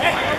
哎？